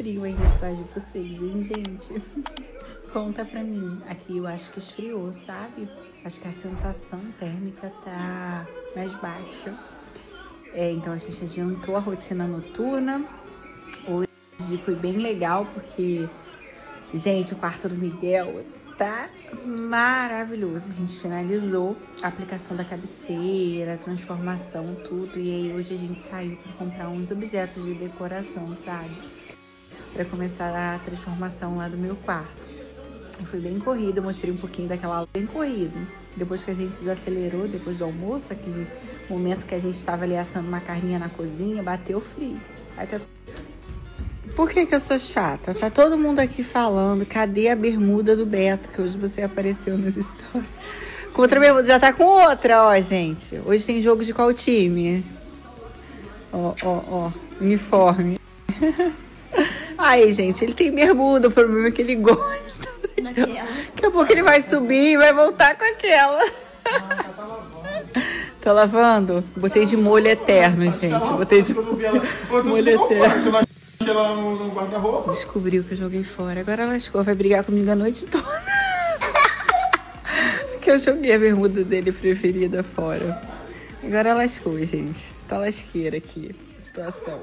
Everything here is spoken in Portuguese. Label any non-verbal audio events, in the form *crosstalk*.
frio aí na cidade de vocês, hein, gente? *laughs* Conta pra mim. Aqui eu acho que esfriou, sabe? Acho que a sensação térmica tá mais baixa. É, então a gente adiantou a rotina noturna. Hoje foi bem legal porque, gente, o quarto do Miguel tá maravilhoso. A gente finalizou a aplicação da cabeceira, a transformação, tudo. E aí hoje a gente saiu para comprar uns objetos de decoração, sabe? Para começar a transformação lá do meu quarto. Foi bem corrido, eu mostrei um pouquinho daquela aula bem corrido. Depois que a gente desacelerou, depois do almoço, aquele momento que a gente estava ali assando uma carninha na cozinha, bateu frio. Aí tá por que, que eu sou chata? Tá todo mundo aqui falando, cadê a bermuda do Beto, que hoje você apareceu nas histórias. Com outra bermuda, já tá com outra, ó, gente. Hoje tem jogo de qual time? Ó, ó, ó, uniforme. *laughs* Aí, gente, ele tem bermuda, o problema é que ele gosta. Naquela. Daqui a pouco ele vai subir e vai voltar com aquela. Tá lavando? Botei de molho eterno, gente. Botei de molho eterno ela no, no guarda-roupa. Descobriu que eu joguei fora. Agora ela lascou, vai brigar comigo a noite toda. *laughs* Porque eu joguei a bermuda dele preferida fora. Agora ela lascou, gente. Tá lasqueira aqui. Situação.